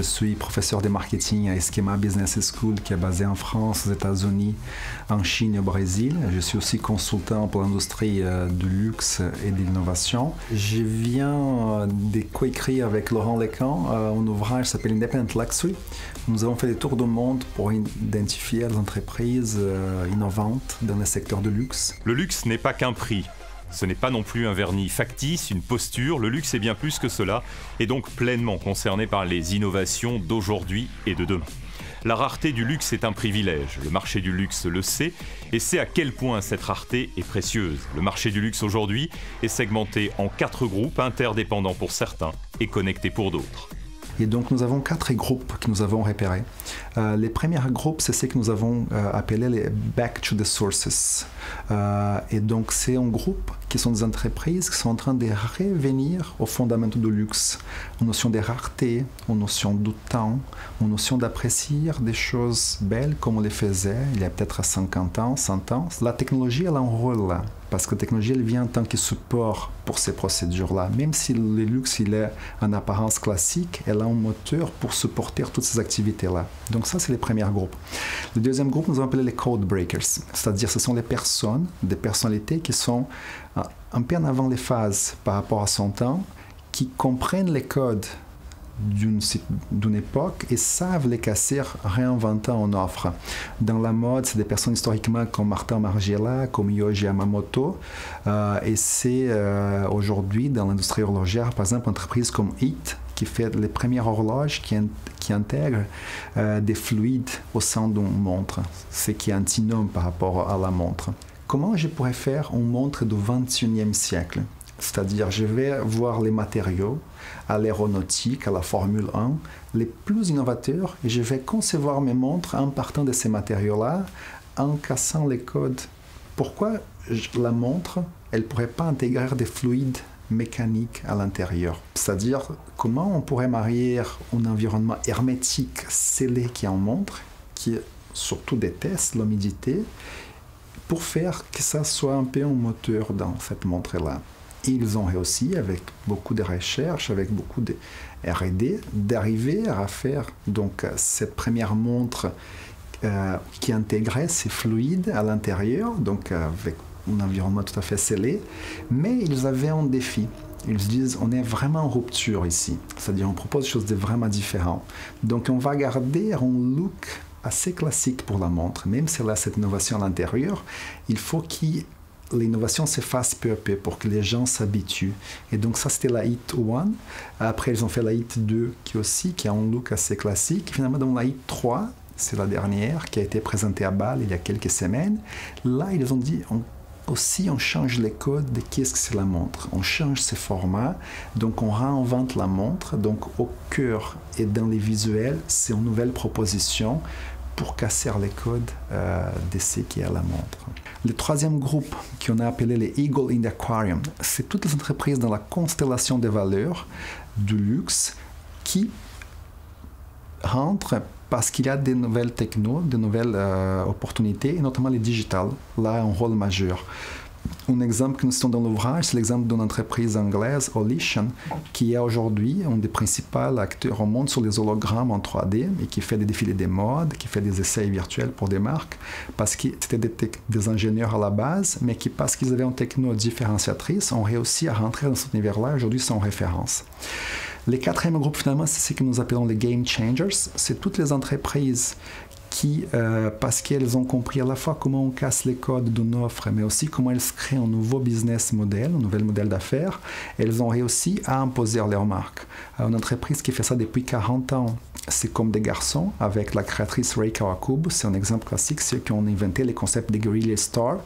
Je suis professeur de marketing à Esquema Business School qui est basé en France, aux États-Unis, en Chine et au Brésil. Je suis aussi consultant pour l'industrie euh, du luxe et de l'innovation. Je viens euh, de coécrire avec Laurent Lecan euh, un ouvrage qui s'appelle Independent Luxury. Nous avons fait des tours du monde pour identifier les entreprises innovantes dans le secteur du luxe. Le luxe n'est pas qu'un prix. Ce n'est pas non plus un vernis factice, une posture, le luxe est bien plus que cela, et donc pleinement concerné par les innovations d'aujourd'hui et de demain. La rareté du luxe est un privilège, le marché du luxe le sait, et sait à quel point cette rareté est précieuse. Le marché du luxe aujourd'hui est segmenté en quatre groupes interdépendants pour certains et connectés pour d'autres. Et donc nous avons quatre groupes que nous avons repérés. Euh, les premiers groupes, c'est ce que nous avons euh, appelé les Back to the Sources. Euh, et donc c'est un groupe qui sont des entreprises qui sont en train de revenir aux fondamentaux du luxe, aux notions de rareté, aux notions du temps, aux notions d'apprécier des choses belles comme on les faisait il y a peut-être 50 ans, 100 ans. La technologie, elle a un rôle là parce que la technologie, elle vient en tant que support pour ces procédures-là. Même si le luxe, il est en apparence classique, elle a un moteur pour supporter toutes ces activités-là. Donc ça, c'est les premiers groupes. Le deuxième groupe, nous avons appelé les code breakers, c'est-à-dire ce sont les personnes, des personnalités qui sont euh, un peu en avant les phases par rapport à son temps, qui comprennent les codes d'une époque et savent les casser réinventant en offre. Dans la mode, c'est des personnes historiquement comme Martin Margiela, comme Yoji Yamamoto. Euh, et c'est euh, aujourd'hui dans l'industrie horlogère, par exemple, une entreprise comme HIT qui fait les premières horloges qui, qui intègrent euh, des fluides au sein d'une montre, ce qui est antinome par rapport à la montre. Comment je pourrais faire une montre du 21e siècle? C'est-à-dire, je vais voir les matériaux à l'aéronautique, à la Formule 1, les plus innovateurs, et je vais concevoir mes montres en partant de ces matériaux-là, en cassant les codes. Pourquoi la montre, elle ne pourrait pas intégrer des fluides mécaniques à l'intérieur? C'est-à-dire, comment on pourrait marier un environnement hermétique scellé qui en montre, qui surtout déteste l'humidité, pour faire que ça soit un peu un moteur dans cette montre-là? Ils ont réussi, avec beaucoup de recherches, avec beaucoup de RD, d'arriver à faire donc, cette première montre euh, qui intégrait ces fluides à l'intérieur, donc avec un environnement tout à fait scellé. Mais ils avaient un défi. Ils disent on est vraiment en rupture ici, c'est-à-dire on propose des choses de vraiment différentes. Donc on va garder un look assez classique pour la montre, même si elle a cette innovation à l'intérieur, il faut qu'il l'innovation se peu à peu pour que les gens s'habituent. Et donc ça, c'était la Hit 1. Après, ils ont fait la Hit 2 qui aussi, qui a un look assez classique. Finalement, dans la Hit 3, c'est la dernière, qui a été présentée à Bâle il y a quelques semaines. Là, ils ont dit, aussi, on change les codes de qu'est-ce que c'est la montre. On change ses formats, donc on réinvente la montre. Donc au cœur et dans les visuels, c'est une nouvelle proposition pour casser les codes de ce qui est la montre. Le troisième groupe, qu'on a appelé les Eagle in the Aquarium, c'est toutes les entreprises dans la constellation des valeurs du luxe qui rentrent parce qu'il y a des nouvelles techno, de nouvelles euh, opportunités, et notamment les digitales, là, un rôle majeur. Un exemple que nous citons dans l'ouvrage, c'est l'exemple d'une entreprise anglaise, Olition, qui est aujourd'hui un des principaux acteurs au monde sur les hologrammes en 3D et qui fait des défilés des modes, qui fait des essais virtuels pour des marques, parce que c'était des, ingénieurs à la base, mais qui, parce qu'ils avaient une techno différenciatrice, ont réussi à rentrer dans cet univers-là, aujourd'hui sont référence. Les quatrième groupe, finalement, c'est ce que nous appelons les game changers. C'est toutes les entreprises qui, euh, parce qu'elles ont compris à la fois comment on casse les codes d'une offre, mais aussi comment elles créent un nouveau business model, un nouvel modèle d'affaires, elles ont réussi à imposer leur marque. Une entreprise qui fait ça depuis 40 ans, c'est comme des garçons, avec la créatrice Ray Kawakub, c'est un exemple classique, ceux qui ont inventé les concepts des guerrilla stores,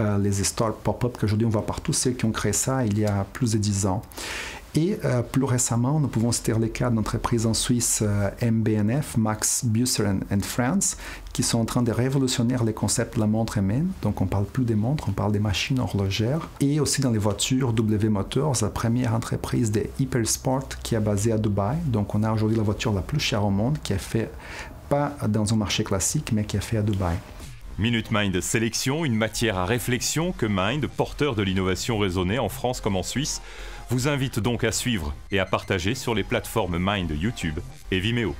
euh, les stores pop-up qu'aujourd'hui on voit partout, ceux qui ont créé ça il y a plus de 10 ans. Et euh, plus récemment, nous pouvons citer les cas d'entreprises en Suisse euh, MBNF, Max Busser and, France, qui sont en train de révolutionner les concepts de la montre humaine. Donc on parle plus des montres, on parle des machines horlogères. Et aussi dans les voitures, W Motors, la première entreprise de hypersport qui est basée à Dubaï. Donc on a aujourd'hui la voiture la plus chère au monde, qui est faite pas dans un marché classique, mais qui est faite à Dubaï. Minute Mind Sélection, une matière à réflexion que Mind, porteur de l'innovation raisonnée en France comme en Suisse, vous invite donc à suivre et à partager sur les plateformes Mind YouTube et Vimeo.